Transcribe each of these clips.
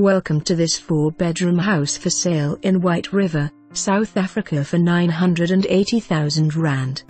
Welcome to this four-bedroom house for sale in White River, South Africa for 980,000 Rand.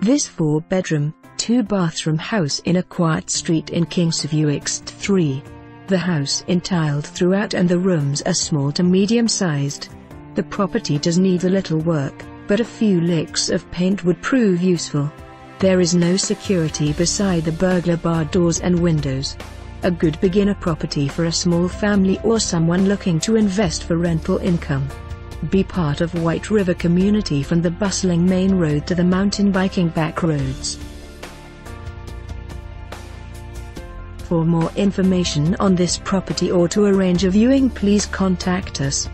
This four-bedroom, two-bathroom house in a quiet street in Kingsview Ext 3. The house is tiled throughout and the rooms are small to medium-sized. The property does need a little work, but a few licks of paint would prove useful. There is no security beside the burglar bar doors and windows. A good beginner property for a small family or someone looking to invest for rental income. Be part of White River community from the bustling main road to the mountain biking back roads. For more information on this property or to arrange a viewing please contact us.